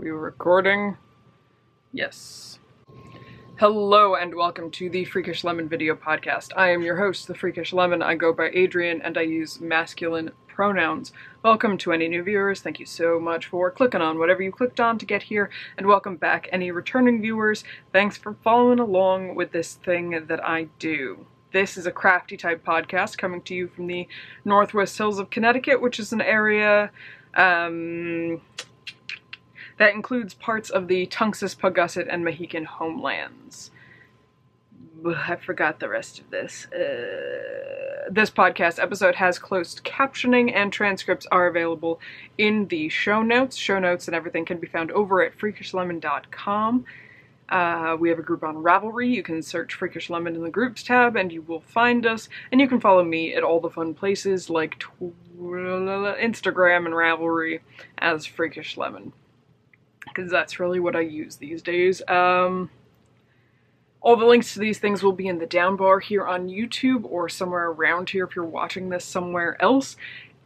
we were recording? Yes. Hello and welcome to the Freakish Lemon video podcast. I am your host, the Freakish Lemon. I go by Adrian and I use masculine pronouns. Welcome to any new viewers. Thank you so much for clicking on whatever you clicked on to get here, and welcome back any returning viewers. Thanks for following along with this thing that I do. This is a crafty type podcast coming to you from the Northwest Hills of Connecticut, which is an area um, that includes parts of the Tunxis, Paugussett, and Mohican homelands. I forgot the rest of this. Uh, this podcast episode has closed captioning and transcripts are available in the show notes. Show notes and everything can be found over at freakishlemon.com. Uh, we have a group on Ravelry. You can search Freakish Lemon in the groups tab and you will find us. And you can follow me at all the fun places like Tw- Instagram and Ravelry as Freakish Lemon because that's really what I use these days. Um, all the links to these things will be in the down bar here on YouTube or somewhere around here if you're watching this somewhere else.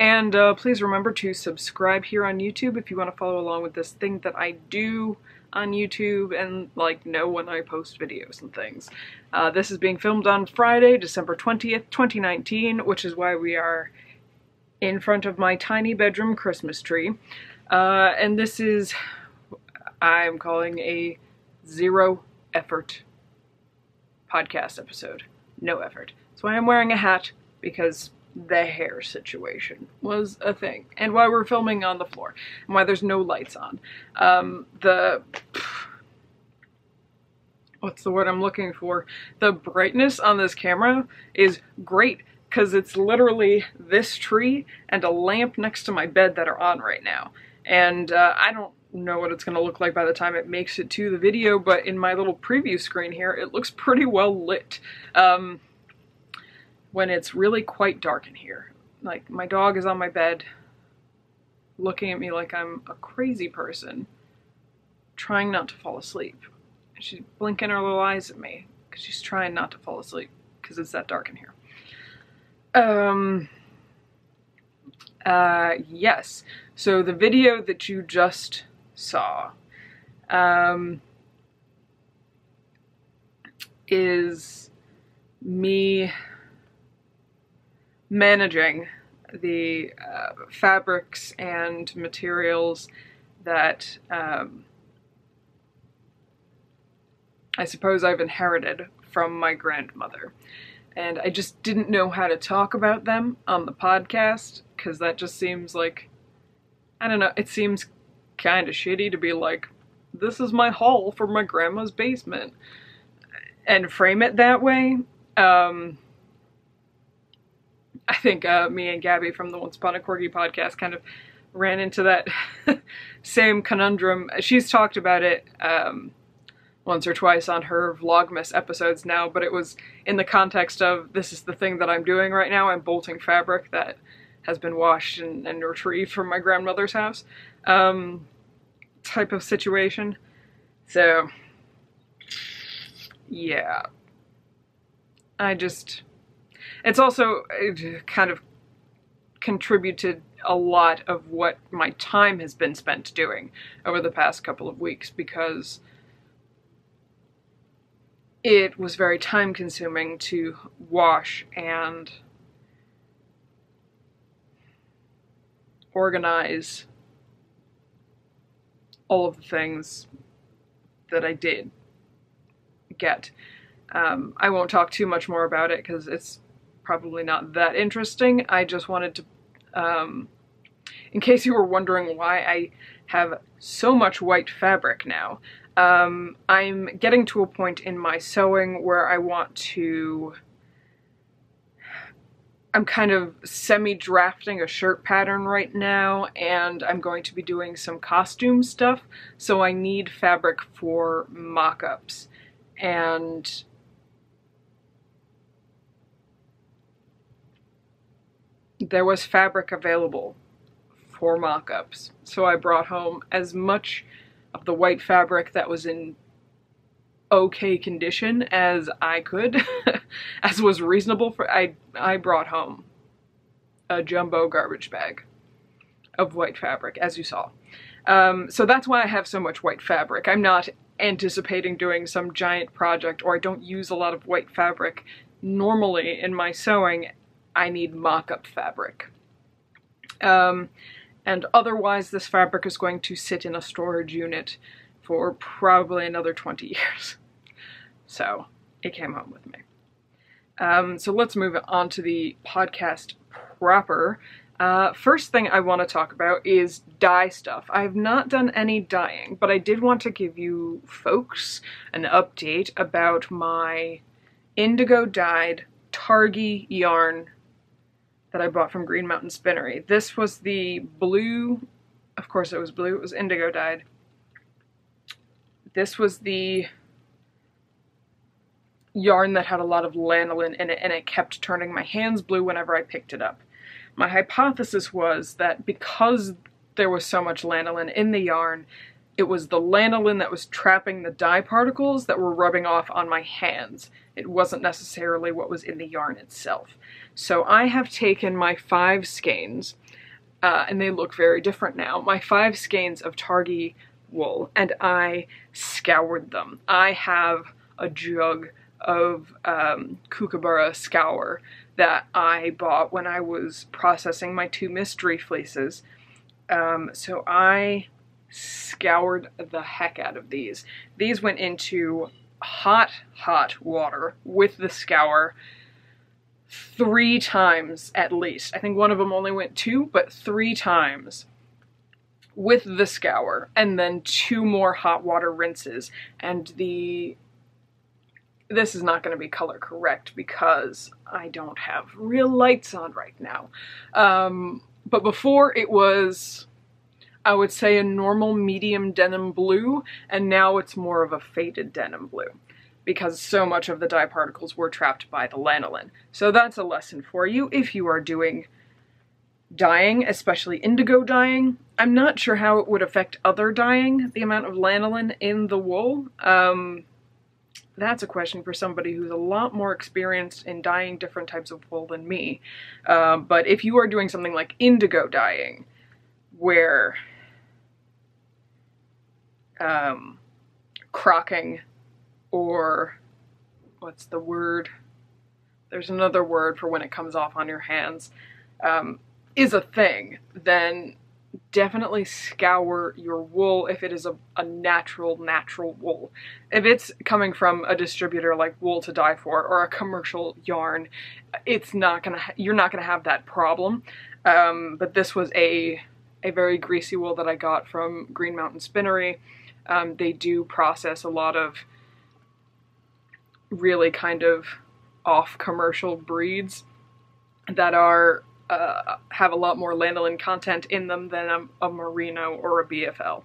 And uh, please remember to subscribe here on YouTube if you want to follow along with this thing that I do on YouTube and like know when I post videos and things. Uh, this is being filmed on Friday, December 20th, 2019, which is why we are in front of my tiny bedroom Christmas tree. Uh, and this is I'm calling a zero effort podcast episode. No effort. That's why I'm wearing a hat because the hair situation was a thing. And why we're filming on the floor and why there's no lights on. Um, the. What's the word I'm looking for? The brightness on this camera is great because it's literally this tree and a lamp next to my bed that are on right now. And uh, I don't know what it's going to look like by the time it makes it to the video, but in my little preview screen here, it looks pretty well lit. Um, when it's really quite dark in here. Like, my dog is on my bed, looking at me like I'm a crazy person, trying not to fall asleep. She's blinking her little eyes at me, because she's trying not to fall asleep, because it's that dark in here. Um, uh, yes. So the video that you just saw um, is me managing the uh, fabrics and materials that um, I suppose I've inherited from my grandmother. And I just didn't know how to talk about them on the podcast because that just seems like, I don't know, it seems kind of shitty to be like, this is my haul from my grandma's basement and frame it that way. Um, I think uh, me and Gabby from the Once Upon a Corgi podcast kind of ran into that same conundrum. She's talked about it um, once or twice on her Vlogmas episodes now, but it was in the context of this is the thing that I'm doing right now. I'm bolting fabric that has been washed and, and retrieved from my grandmother's house um, type of situation. So, yeah. I just, it's also kind of contributed a lot of what my time has been spent doing over the past couple of weeks because it was very time consuming to wash and organize all of the things that I did get. Um, I won't talk too much more about it because it's probably not that interesting. I just wanted to, um, in case you were wondering why I have so much white fabric now, um, I'm getting to a point in my sewing where I want to I'm kind of semi-drafting a shirt pattern right now and I'm going to be doing some costume stuff. So I need fabric for mock-ups. And there was fabric available for mock-ups. So I brought home as much of the white fabric that was in okay condition as I could, as was reasonable for, I, I brought home a jumbo garbage bag of white fabric, as you saw. Um, so that's why I have so much white fabric. I'm not anticipating doing some giant project or I don't use a lot of white fabric. Normally in my sewing, I need mock-up fabric. Um, and otherwise this fabric is going to sit in a storage unit for probably another 20 years. So it came home with me. Um, so let's move on to the podcast proper. Uh, first thing I want to talk about is dye stuff. I have not done any dyeing, but I did want to give you folks an update about my indigo dyed Targhee yarn that I bought from Green Mountain Spinnery. This was the blue, of course it was blue, it was indigo dyed. This was the yarn that had a lot of lanolin in it and it kept turning my hands blue whenever I picked it up. My hypothesis was that because there was so much lanolin in the yarn, it was the lanolin that was trapping the dye particles that were rubbing off on my hands. It wasn't necessarily what was in the yarn itself. So I have taken my five skeins, uh, and they look very different now, my five skeins of Targhee wool, and I scoured them. I have a jug of um, Kookaburra scour that I bought when I was processing my two mystery fleeces. Um, so I scoured the heck out of these. These went into hot, hot water with the scour three times at least. I think one of them only went two, but three times with the scour and then two more hot water rinses and the this is not going to be color correct because I don't have real lights on right now. Um, but before it was, I would say a normal medium denim blue, and now it's more of a faded denim blue because so much of the dye particles were trapped by the lanolin. So that's a lesson for you if you are doing dyeing, especially indigo dyeing. I'm not sure how it would affect other dyeing, the amount of lanolin in the wool. Um, that's a question for somebody who's a lot more experienced in dyeing different types of wool than me. Uh, but if you are doing something like indigo dyeing, where um, crocking or what's the word? There's another word for when it comes off on your hands, um, is a thing, then definitely scour your wool if it is a, a natural, natural wool. If it's coming from a distributor like Wool to Die For or a commercial yarn, it's not gonna, you're not gonna have that problem. Um, but this was a, a very greasy wool that I got from Green Mountain Spinnery. Um, they do process a lot of really kind of off commercial breeds that are uh, have a lot more lanolin content in them than a, a merino or a BFL.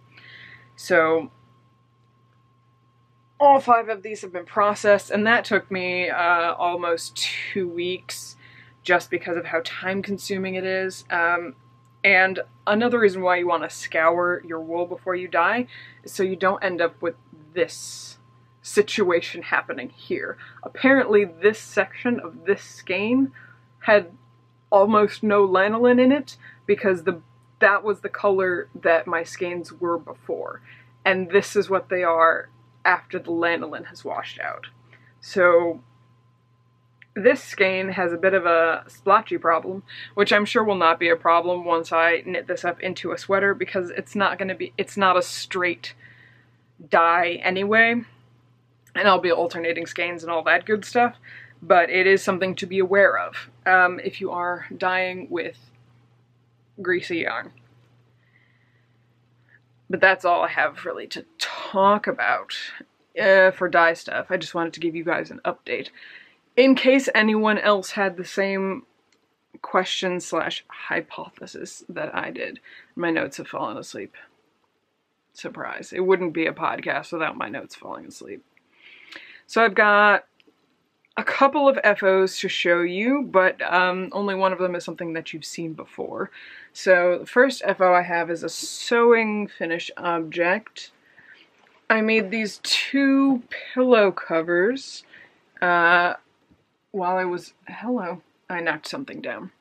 So all five of these have been processed and that took me uh, almost two weeks just because of how time consuming it is. Um, and another reason why you want to scour your wool before you dye is so you don't end up with this situation happening here. Apparently this section of this skein had almost no lanolin in it because the that was the color that my skeins were before. And this is what they are after the lanolin has washed out. So this skein has a bit of a splotchy problem, which I'm sure will not be a problem once I knit this up into a sweater because it's not going to be, it's not a straight dye anyway. And I'll be alternating skeins and all that good stuff but it is something to be aware of um, if you are dyeing with greasy yarn. But that's all I have really to talk about uh, for dye stuff. I just wanted to give you guys an update. In case anyone else had the same question slash hypothesis that I did. My notes have fallen asleep. Surprise. It wouldn't be a podcast without my notes falling asleep. So I've got a couple of FOs to show you, but um, only one of them is something that you've seen before. So the first FO I have is a sewing finish object. I made these two pillow covers uh, while I was... Hello. I knocked something down.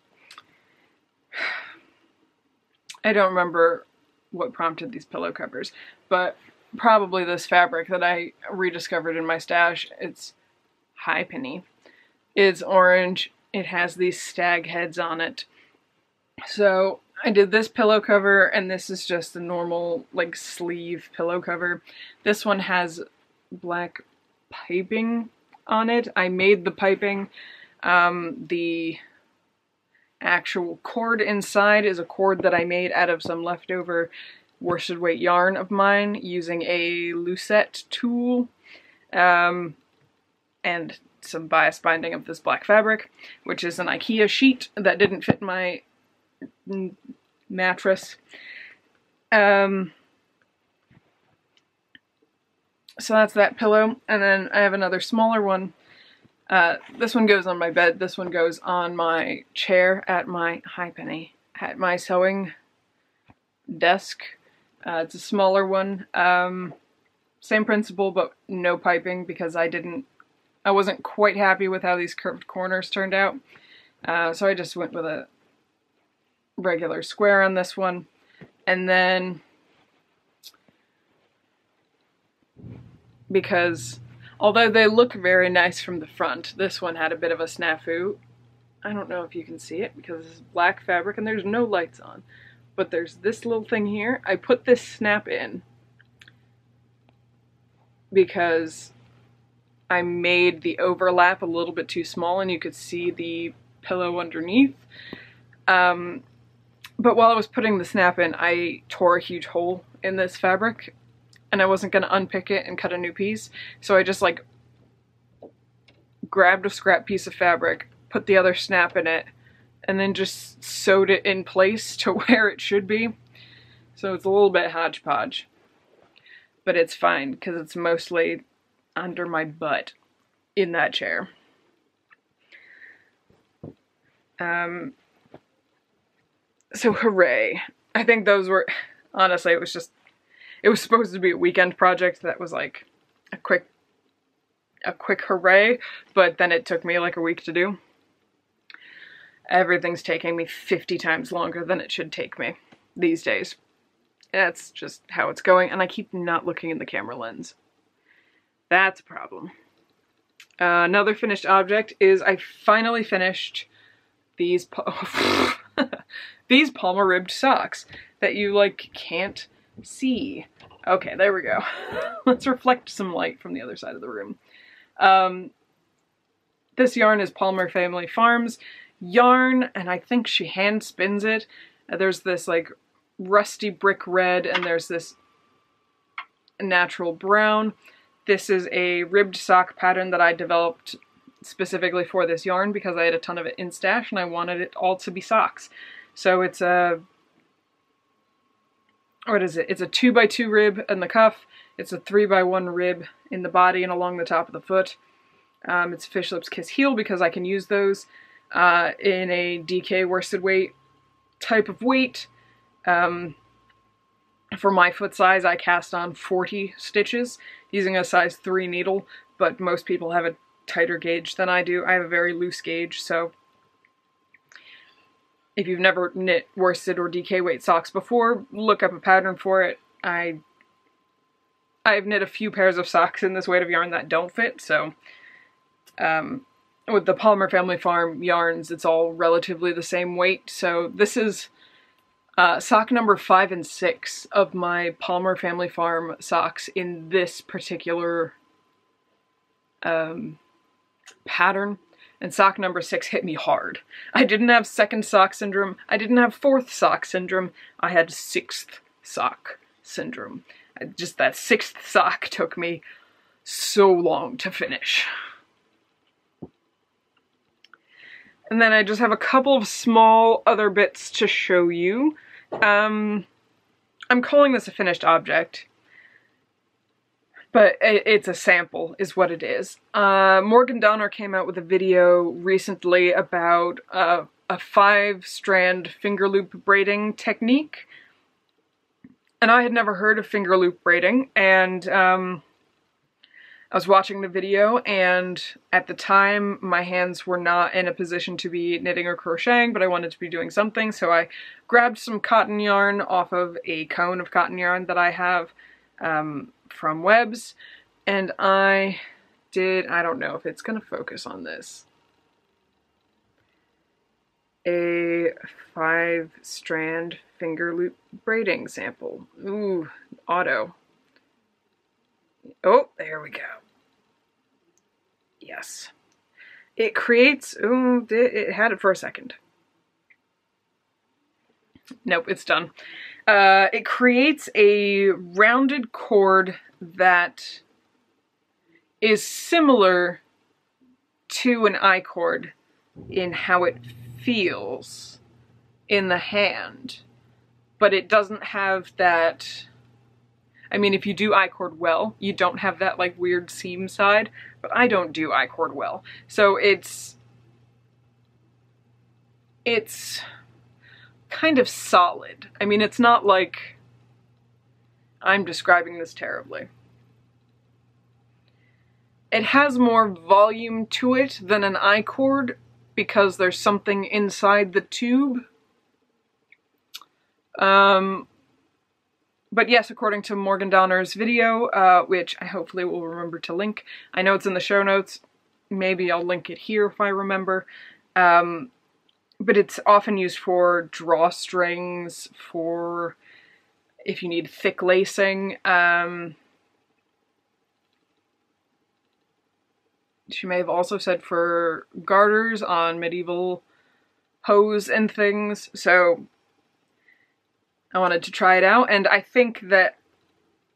I don't remember what prompted these pillow covers. But probably this fabric that I rediscovered in my stash. It's high penny. It's orange. It has these stag heads on it. So I did this pillow cover and this is just a normal like sleeve pillow cover. This one has black piping on it. I made the piping. Um, the actual cord inside is a cord that I made out of some leftover worsted weight yarn of mine using a Lucette tool um, and some bias binding of this black fabric, which is an Ikea sheet that didn't fit my mattress. Um, so that's that pillow, and then I have another smaller one. Uh, this one goes on my bed, this one goes on my chair at my, high penny, at my sewing desk. Uh, it's a smaller one. Um, same principle, but no piping because I didn't, I wasn't quite happy with how these curved corners turned out. Uh, so I just went with a regular square on this one. And then, because although they look very nice from the front, this one had a bit of a snafu. I don't know if you can see it because it's black fabric and there's no lights on but there's this little thing here. I put this snap in because I made the overlap a little bit too small and you could see the pillow underneath. Um, but while I was putting the snap in, I tore a huge hole in this fabric and I wasn't going to unpick it and cut a new piece. So I just like grabbed a scrap piece of fabric, put the other snap in it, and then just sewed it in place to where it should be. So it's a little bit hodgepodge. But it's fine because it's mostly under my butt in that chair. Um, so hooray. I think those were, honestly, it was just, it was supposed to be a weekend project that was like a quick, a quick hooray, but then it took me like a week to do everything's taking me 50 times longer than it should take me these days. That's just how it's going, and I keep not looking in the camera lens. That's a problem. Uh, another finished object is I finally finished these these Palmer ribbed socks that you like can't see. Okay, there we go. Let's reflect some light from the other side of the room. Um, this yarn is Palmer Family Farms yarn and I think she hand spins it. Uh, there's this like rusty brick red and there's this natural brown. This is a ribbed sock pattern that I developed specifically for this yarn because I had a ton of it in stash and I wanted it all to be socks. So it's a, what is it? It's a 2 by 2 rib in the cuff. It's a 3 by one rib in the body and along the top of the foot. Um, it's Fish Lips Kiss Heel because I can use those uh, in a DK worsted weight type of weight. Um, for my foot size, I cast on 40 stitches using a size 3 needle, but most people have a tighter gauge than I do. I have a very loose gauge, so if you've never knit worsted or DK weight socks before, look up a pattern for it. I I've knit a few pairs of socks in this weight of yarn that don't fit, so um, with the Palmer Family Farm yarns, it's all relatively the same weight. So this is uh, sock number five and six of my Palmer Family Farm socks in this particular um, pattern. And sock number six hit me hard. I didn't have second sock syndrome. I didn't have fourth sock syndrome. I had sixth sock syndrome. Just that sixth sock took me so long to finish. And then I just have a couple of small other bits to show you. Um, I'm calling this a finished object, but it's a sample is what it is. Uh, Morgan Donner came out with a video recently about uh, a five strand finger loop braiding technique. And I had never heard of finger loop braiding, and um, I was watching the video and at the time my hands were not in a position to be knitting or crocheting but I wanted to be doing something so I grabbed some cotton yarn off of a cone of cotton yarn that I have um, from Webs and I did, I don't know if it's going to focus on this, a five strand finger loop braiding sample. Ooh, auto. Oh, there we go. Yes. It creates, ooh, it had it for a second. Nope, it's done. Uh, it creates a rounded cord that is similar to an I-cord in how it feels in the hand, but it doesn't have that I mean, if you do I-cord well, you don't have that like weird seam side, but I don't do I-cord well. So it's, it's kind of solid. I mean, it's not like I'm describing this terribly. It has more volume to it than an I-cord because there's something inside the tube. Um, but yes, according to Morgan Donner's video, uh, which I hopefully will remember to link, I know it's in the show notes, maybe I'll link it here if I remember, um, but it's often used for drawstrings, for if you need thick lacing. Um, she may have also said for garters on medieval hose and things, so I wanted to try it out, and I think that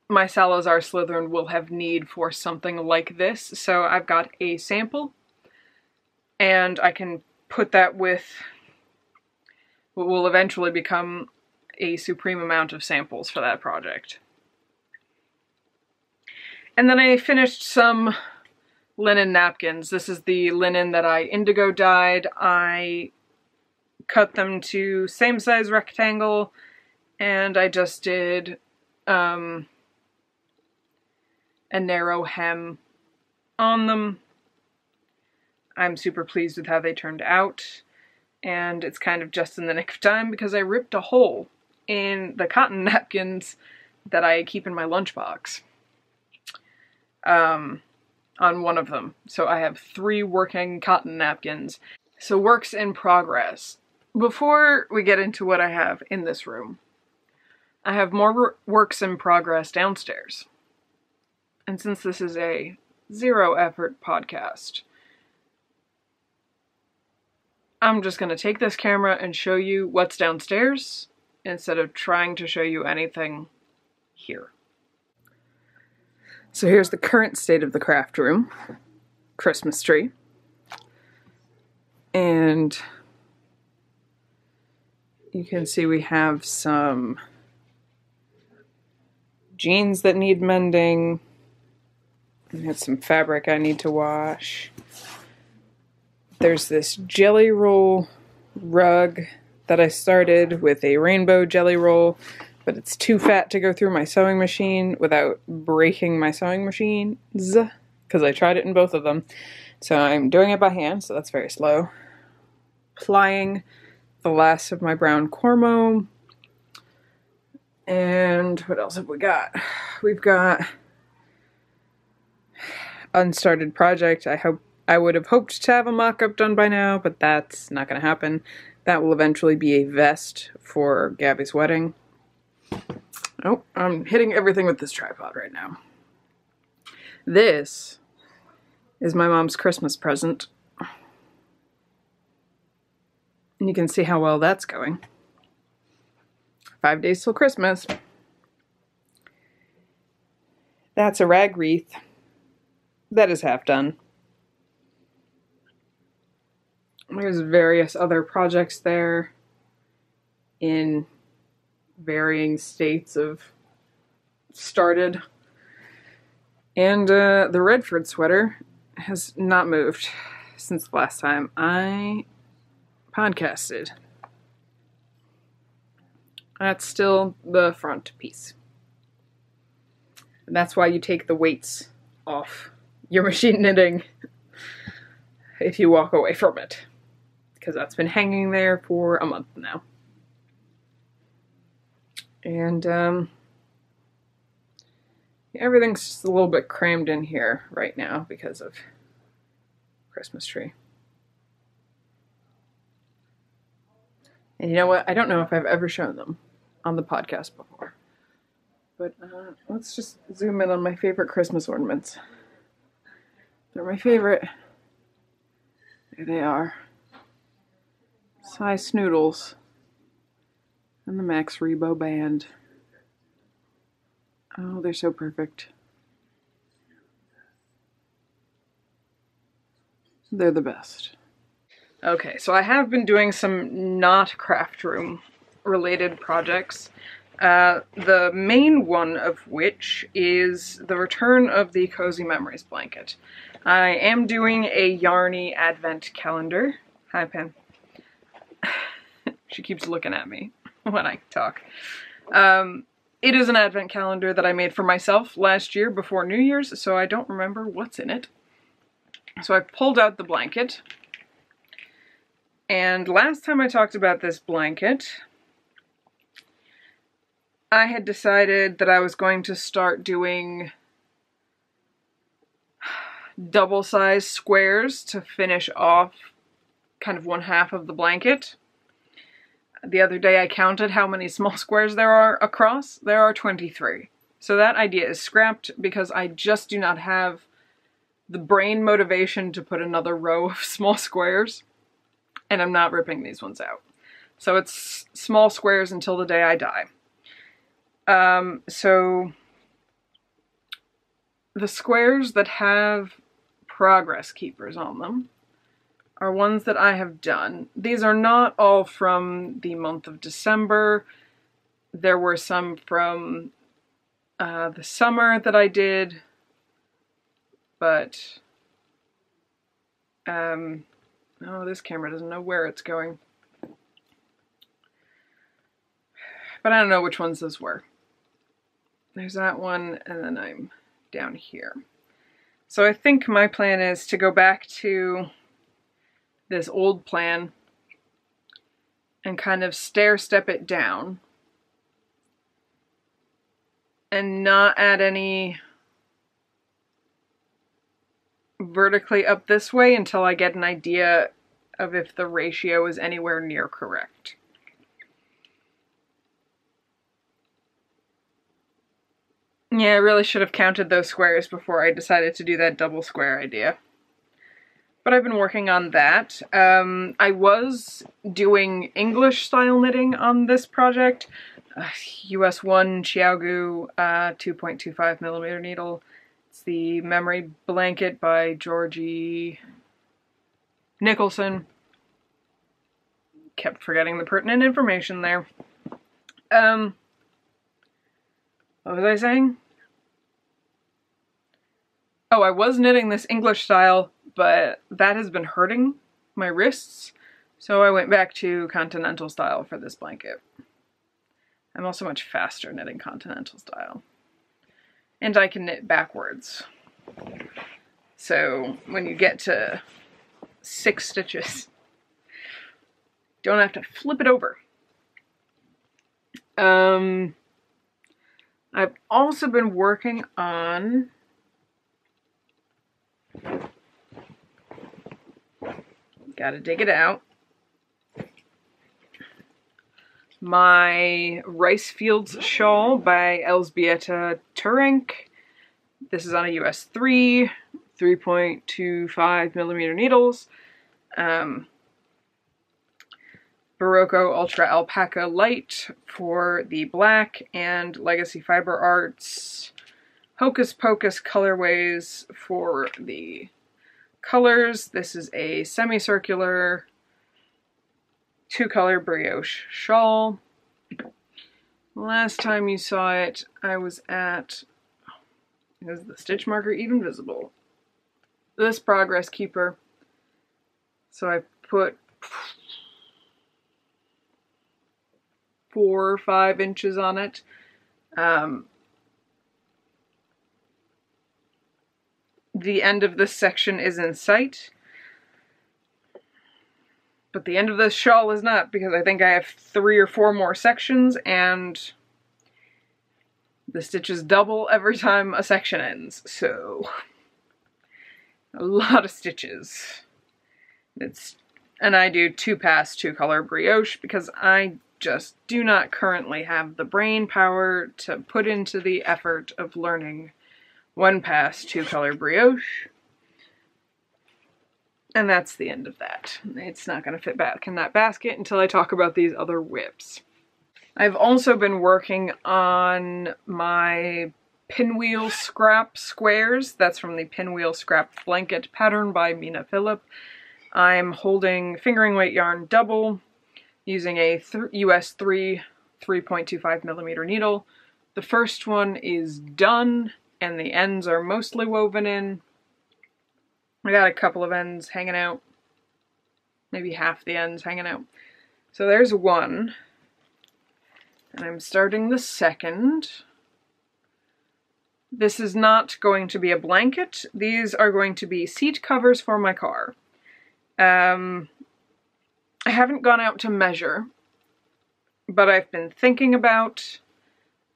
my Salazar Slytherin will have need for something like this, so I've got a sample, and I can put that with what will eventually become a supreme amount of samples for that project. And then I finished some linen napkins. This is the linen that I indigo dyed. I cut them to same size rectangle and I just did um, a narrow hem on them. I'm super pleased with how they turned out and it's kind of just in the nick of time because I ripped a hole in the cotton napkins that I keep in my lunchbox um, on one of them. So I have three working cotton napkins. So works in progress. Before we get into what I have in this room, I have more works in progress downstairs. And since this is a zero effort podcast, I'm just going to take this camera and show you what's downstairs instead of trying to show you anything here. So here's the current state of the craft room. Christmas tree. And you can see we have some jeans that need mending. I have some fabric I need to wash. There's this jelly roll rug that I started with a rainbow jelly roll, but it's too fat to go through my sewing machine without breaking my sewing machines, because I tried it in both of them. So I'm doing it by hand, so that's very slow. Plying the last of my brown Cormo. And what else have we got? We've got unstarted project. I hope I would have hoped to have a mock-up done by now, but that's not going to happen. That will eventually be a vest for Gabby's wedding. Oh, I'm hitting everything with this tripod right now. This is my mom's Christmas present. And you can see how well that's going. Five days till Christmas. That's a rag wreath. That is half done. There's various other projects there in varying states of started. And uh, the Redford sweater has not moved since the last time I podcasted. That's still the front piece. And that's why you take the weights off your machine knitting if you walk away from it. Because that's been hanging there for a month now. And um, everything's just a little bit crammed in here right now because of Christmas tree. And you know what? I don't know if I've ever shown them on the podcast before. But uh, let's just zoom in on my favorite Christmas ornaments. They're my favorite. There they are. Sy Snootles and the Max Rebo band. Oh, they're so perfect. They're the best. Okay, so I have been doing some not craft room related projects. Uh, the main one of which is the return of the Cozy Memories blanket. I am doing a Yarny advent calendar. Hi, Pen. she keeps looking at me when I talk. Um, it is an advent calendar that I made for myself last year before New Year's, so I don't remember what's in it. So I pulled out the blanket. And last time I talked about this blanket, I had decided that I was going to start doing double size squares to finish off kind of one half of the blanket. The other day I counted how many small squares there are across. There are 23. So that idea is scrapped because I just do not have the brain motivation to put another row of small squares and I'm not ripping these ones out. So it's small squares until the day I die. Um, so the squares that have progress keepers on them are ones that I have done. These are not all from the month of December. There were some from uh, the summer that I did, but um, oh, this camera doesn't know where it's going. But I don't know which ones those were. There's that one, and then I'm down here. So I think my plan is to go back to this old plan and kind of stair step it down and not add any vertically up this way until I get an idea of if the ratio is anywhere near correct. Yeah, I really should have counted those squares before I decided to do that double square idea. But I've been working on that. Um, I was doing English style knitting on this project. Uh, US 1 ChiaoGoo uh, 2.25 millimeter needle. It's the Memory Blanket by Georgie Nicholson. Kept forgetting the pertinent information there. Um, what was I saying? Oh, I was knitting this English style, but that has been hurting my wrists, so I went back to continental style for this blanket. I'm also much faster knitting continental style. And I can knit backwards. So when you get to six stitches, don't have to flip it over. Um, I've also been working on Gotta dig it out. My Rice Fields shawl by Elżbieta Turenk. This is on a US 3, 3.25 millimeter needles. Um, Berroco Ultra Alpaca Light for the black and Legacy Fiber Arts Hocus Pocus colorways for the colors. This is a semicircular two-color brioche shawl. Last time you saw it, I was at, is the stitch marker even visible? This Progress Keeper. So I put four or five inches on it. Um, the end of this section is in sight. But the end of this shawl is not because I think I have three or four more sections and the stitches double every time a section ends. So a lot of stitches. It's and I do two pass two color brioche because I just do not currently have the brain power to put into the effort of learning one pass two color brioche. And that's the end of that. It's not going to fit back in that basket until I talk about these other WIPs. I've also been working on my pinwheel scrap squares. That's from the pinwheel scrap blanket pattern by Mina Phillip. I'm holding fingering weight yarn double using a th US 3 3.25 millimeter needle. The first one is done and the ends are mostly woven in. I got a couple of ends hanging out. Maybe half the ends hanging out. So there's one. And I'm starting the second. This is not going to be a blanket. These are going to be seat covers for my car. Um, I haven't gone out to measure, but I've been thinking about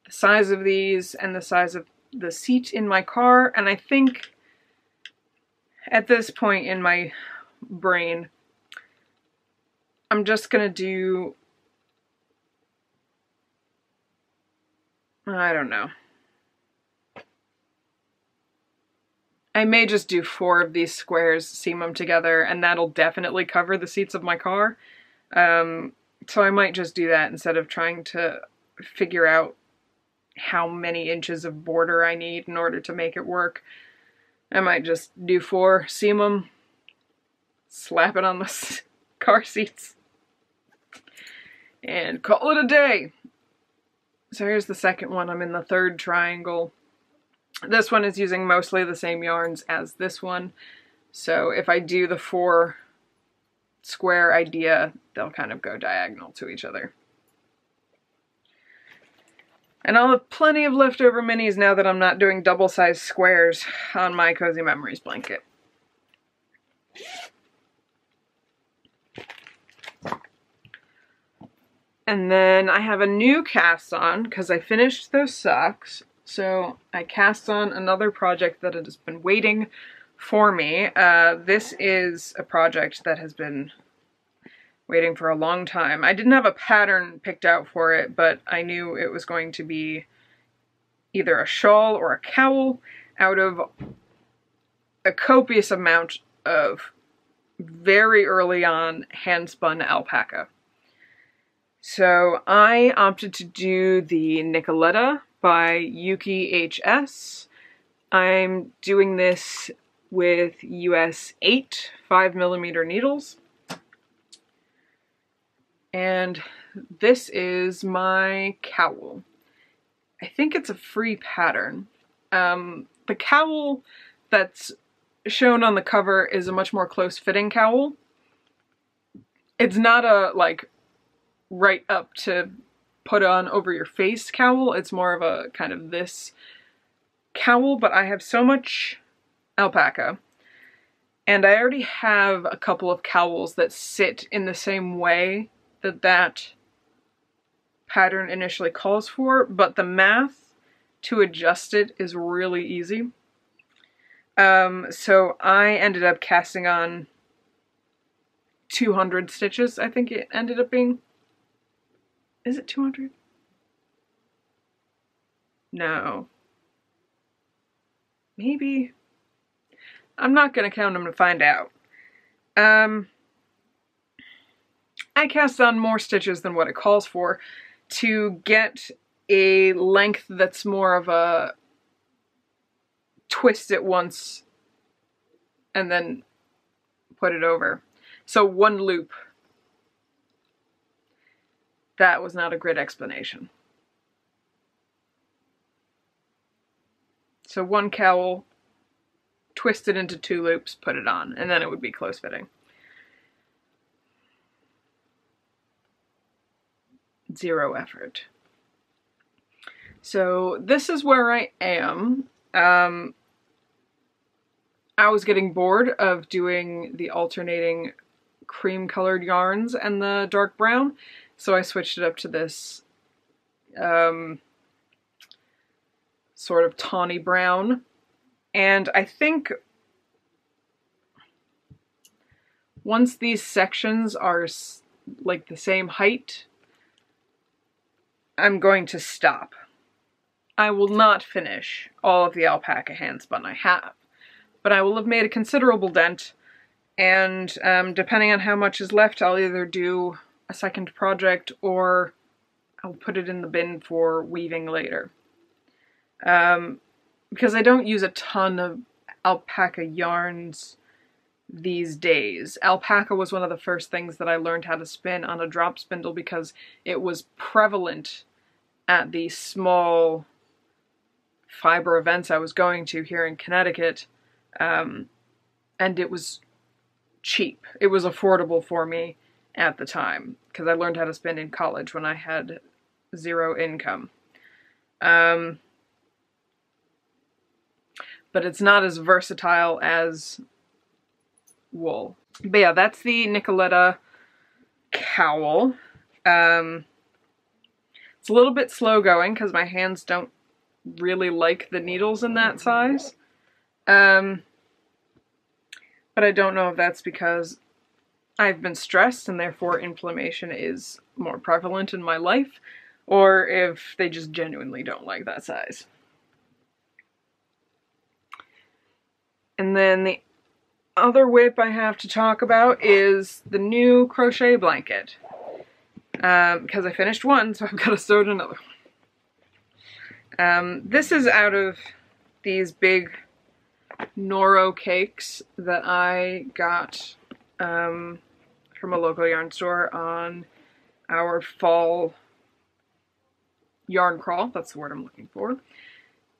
the size of these and the size of the seat in my car, and I think at this point in my brain, I'm just gonna do, I don't know. I may just do four of these squares, seam them together, and that'll definitely cover the seats of my car. Um, so I might just do that instead of trying to figure out how many inches of border I need in order to make it work. I might just do four, seam them, slap it on the car seats, and call it a day. So here's the second one. I'm in the third triangle. This one is using mostly the same yarns as this one. So if I do the four square idea, they'll kind of go diagonal to each other. And I'll have plenty of leftover minis now that I'm not doing double-sized squares on my Cozy Memories blanket. And then I have a new cast on because I finished those socks. So I cast on another project that has been waiting for me. Uh, this is a project that has been waiting for a long time. I didn't have a pattern picked out for it, but I knew it was going to be either a shawl or a cowl out of a copious amount of very early on hand-spun alpaca. So I opted to do the Nicoletta by Yuki HS. I'm doing this with US 8 5 millimeter needles. And this is my cowl. I think it's a free pattern. Um, the cowl that's shown on the cover is a much more close-fitting cowl. It's not a, like, right up to put on over your face cowl. It's more of a kind of this cowl, but I have so much alpaca and I already have a couple of cowls that sit in the same way that that pattern initially calls for, but the math to adjust it is really easy. Um, so I ended up casting on 200 stitches, I think it ended up being. Is it 200? No. Maybe. I'm not going to count them to find out. Um, I cast on more stitches than what it calls for to get a length that's more of a twist it once and then put it over. So one loop. That was not a great explanation. So one cowl, twist it into two loops, put it on, and then it would be close fitting. Zero effort. So this is where I am. Um, I was getting bored of doing the alternating cream colored yarns and the dark brown, so I switched it up to this um, sort of tawny brown. And I think once these sections are like the same height, I'm going to stop. I will not finish all of the alpaca handspun I have, but I will have made a considerable dent, and um, depending on how much is left, I'll either do a second project or I'll put it in the bin for weaving later. Um, because I don't use a ton of alpaca yarns these days. Alpaca was one of the first things that I learned how to spin on a drop spindle because it was prevalent at the small fiber events I was going to here in Connecticut, um, and it was cheap. It was affordable for me at the time because I learned how to spin in college when I had zero income. Um, but it's not as versatile as wool. But yeah, that's the Nicoletta cowl. Um, it's a little bit slow going because my hands don't really like the needles in that size. Um, but I don't know if that's because I've been stressed and therefore inflammation is more prevalent in my life, or if they just genuinely don't like that size. And then the other WIP I have to talk about is the new crochet blanket. Um, because I finished one, so I've got to sew another one. Um, this is out of these big Noro cakes that I got um, from a local yarn store on our fall yarn crawl. That's the word I'm looking for.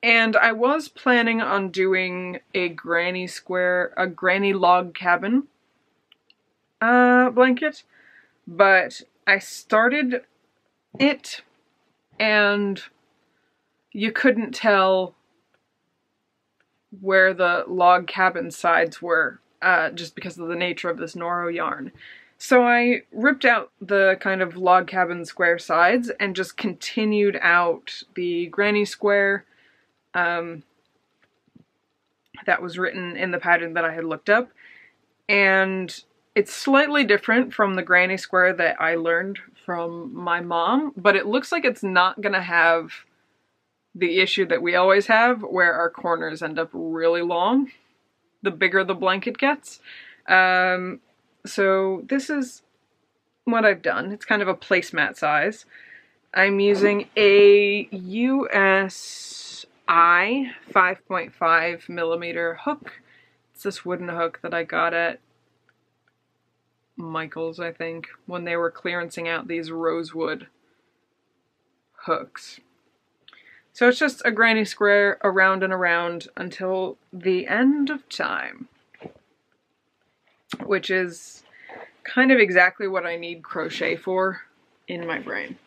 And I was planning on doing a granny square, a granny log cabin uh, blanket, but I started it and you couldn't tell where the log cabin sides were uh, just because of the nature of this Noro yarn. So I ripped out the kind of log cabin square sides and just continued out the granny square um, that was written in the pattern that I had looked up. And it's slightly different from the granny square that I learned from my mom, but it looks like it's not gonna have the issue that we always have where our corners end up really long the bigger the blanket gets. Um, so this is what I've done. It's kind of a placemat size. I'm using a USI 5.5 millimeter hook. It's this wooden hook that I got at Michael's, I think, when they were clearancing out these rosewood hooks. So it's just a granny square around and around until the end of time. Which is kind of exactly what I need crochet for in my brain.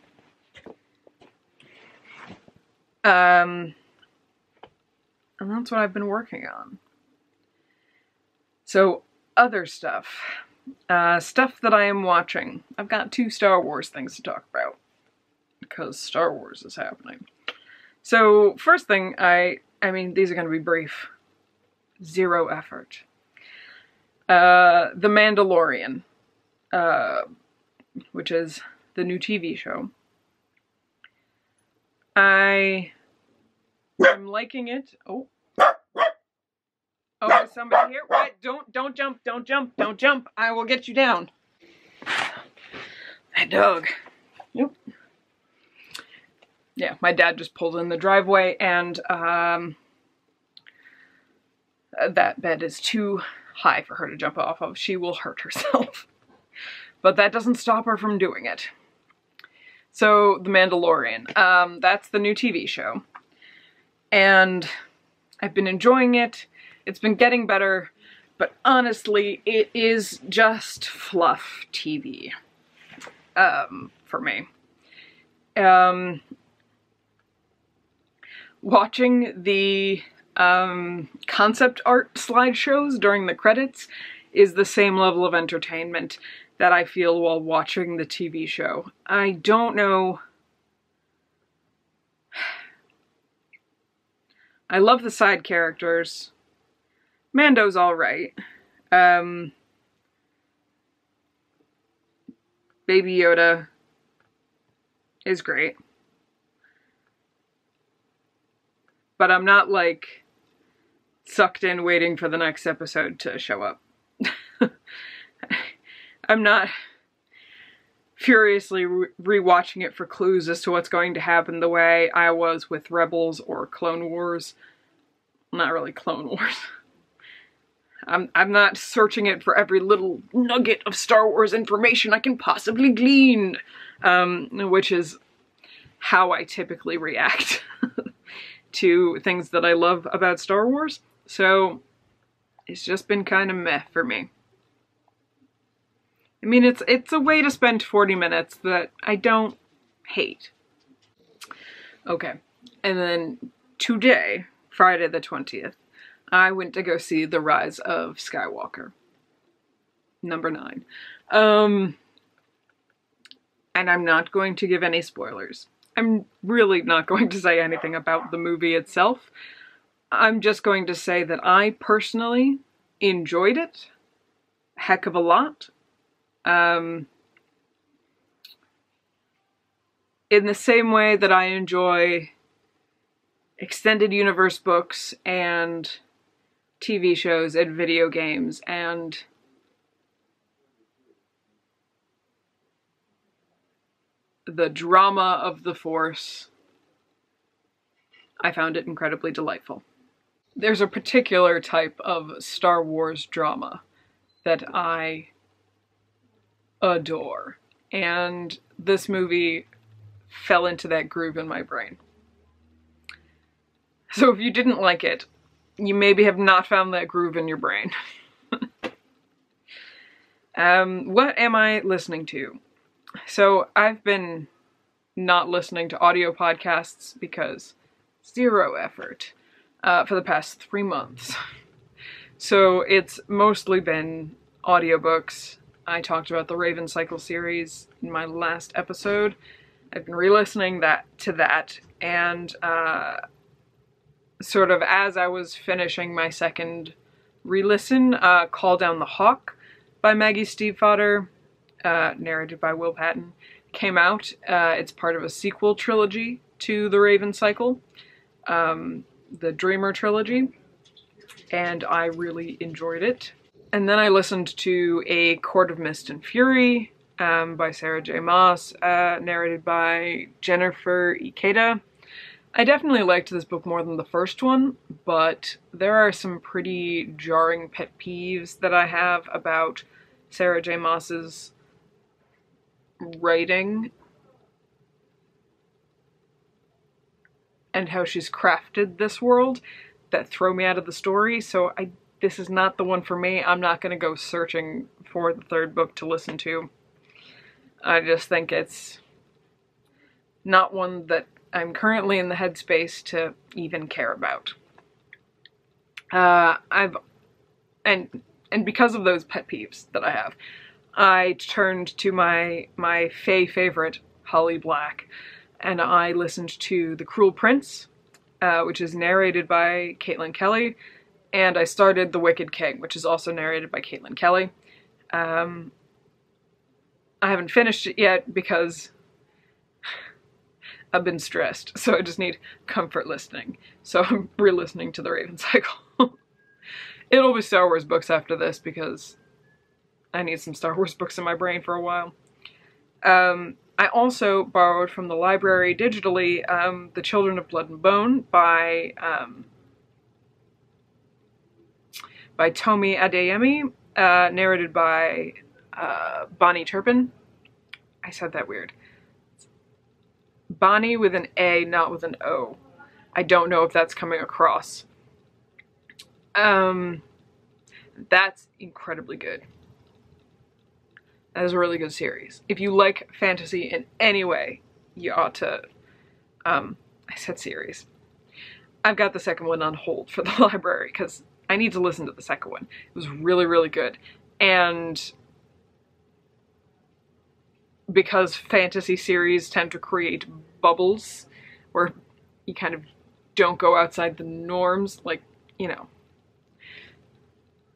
Um, and that's what I've been working on. So, other stuff. Uh, stuff that I am watching. I've got two Star Wars things to talk about. Because Star Wars is happening. So first thing, I, I mean, these are going to be brief. Zero effort. Uh, the Mandalorian, uh, which is the new TV show. I am liking it. Oh. Oh, is somebody here? What? Don't, don't jump, don't jump, don't jump. I will get you down. That dog. Nope yeah, my dad just pulled in the driveway and um, that bed is too high for her to jump off of. She will hurt herself. but that doesn't stop her from doing it. So, The Mandalorian. Um, that's the new TV show. And I've been enjoying it. It's been getting better. But honestly, it is just fluff TV um, for me. Um, watching the um, concept art slideshows during the credits is the same level of entertainment that I feel while watching the TV show. I don't know. I love the side characters. Mando's alright. Um, Baby Yoda is great. But I'm not like sucked in waiting for the next episode to show up. I'm not furiously re rewatching it for clues as to what's going to happen the way I was with Rebels or Clone Wars. Not really Clone Wars. I'm, I'm not searching it for every little nugget of Star Wars information I can possibly glean, um, which is how I typically react to things that I love about Star Wars. So it's just been kind of meh for me. I mean, it's it's a way to spend 40 minutes that I don't hate. Okay, and then today, Friday the 20th, I went to go see The Rise of Skywalker. Number nine. Um, and I'm not going to give any spoilers. I'm really not going to say anything about the movie itself. I'm just going to say that I personally enjoyed it heck of a lot. Um, in the same way that I enjoy extended universe books and TV shows and video games and the drama of the Force, I found it incredibly delightful. There's a particular type of Star Wars drama that I adore, and this movie fell into that groove in my brain. So if you didn't like it, you maybe have not found that groove in your brain. um, what am I listening to? So I've been not listening to audio podcasts because zero effort uh, for the past three months. So it's mostly been audiobooks. I talked about the Raven Cycle series in my last episode. I've been re-listening that to that and uh, sort of as I was finishing my second re-listen, uh, Call Down the Hawk by Maggie Stiefvater, uh, narrated by Will Patton, came out. Uh, it's part of a sequel trilogy to The Raven Cycle, um, the Dreamer trilogy, and I really enjoyed it. And then I listened to A Court of Mist and Fury um, by Sarah J. Maas, uh, narrated by Jennifer Ikeda. I definitely liked this book more than the first one, but there are some pretty jarring pet peeves that I have about Sarah J. Maas's writing and how she's crafted this world that throw me out of the story, so I this is not the one for me. I'm not going to go searching for the third book to listen to. I just think it's not one that I'm currently in the headspace to even care about. Uh, I've, and, and because of those pet peeves that I have, I turned to my, my Fae favorite, Holly Black, and I listened to The Cruel Prince, uh, which is narrated by Caitlin Kelly, and I started The Wicked King, which is also narrated by Caitlin Kelly. Um, I haven't finished it yet because I've been stressed, so I just need comfort listening. So I'm re-listening to The Raven Cycle. It'll be Star Wars books after this because I need some Star Wars books in my brain for a while. Um, I also borrowed from the library digitally um, The Children of Blood and Bone by um, by Tomi Adeyemi, uh, narrated by uh, Bahni Turpin. I said that weird. Bonnie with an A, not with an O. I don't know if that's coming across. Um, that's incredibly good. That is a really good series. If you like fantasy in any way, you ought to, um, I said series. I've got the second one on hold for the library because I need to listen to the second one. It was really, really good. And because fantasy series tend to create bubbles where you kind of don't go outside the norms, like, you know,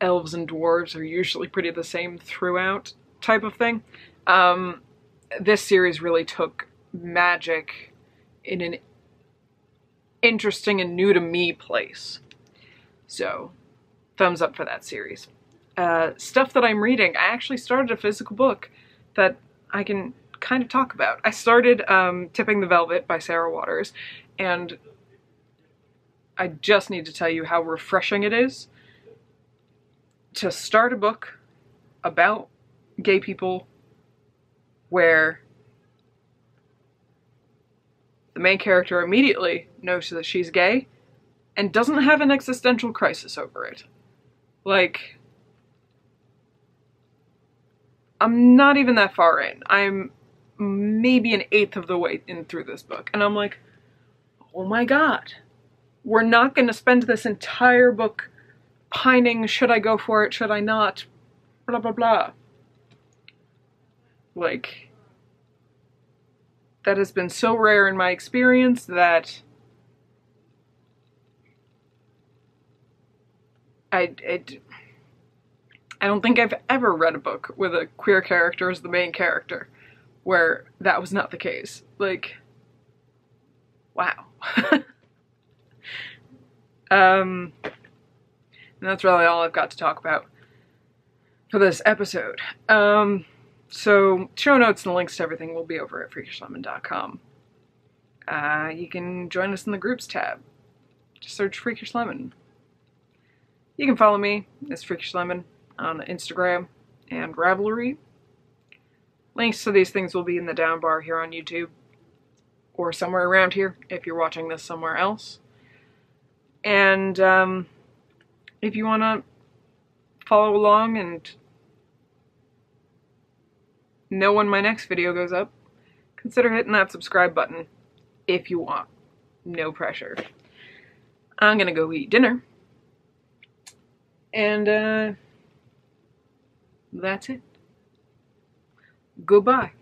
elves and dwarves are usually pretty the same throughout type of thing. Um, this series really took magic in an interesting and new to me place. So, thumbs up for that series. Uh, stuff that I'm reading, I actually started a physical book that I can kind of talk about. I started um, Tipping the Velvet by Sarah Waters, and I just need to tell you how refreshing it is to start a book about gay people where the main character immediately knows that she's gay and doesn't have an existential crisis over it. Like, I'm not even that far in. I'm maybe an eighth of the way in through this book. And I'm like, oh my god. We're not going to spend this entire book pining, should I go for it, should I not, blah blah blah. Like, that has been so rare in my experience that I, it, I don't think I've ever read a book with a queer character as the main character where that was not the case. Like, wow. um, and that's really all I've got to talk about for this episode. Um, so show notes and links to everything will be over at freakishlemon.com. Uh, you can join us in the groups tab. Just search Freakish Lemon. You can follow me as Freakish Lemon on Instagram and Ravelry. Links to these things will be in the down bar here on YouTube or somewhere around here if you're watching this somewhere else. And um, if you want to follow along and know when my next video goes up, consider hitting that subscribe button if you want. No pressure. I'm gonna go eat dinner. And uh, that's it. Goodbye.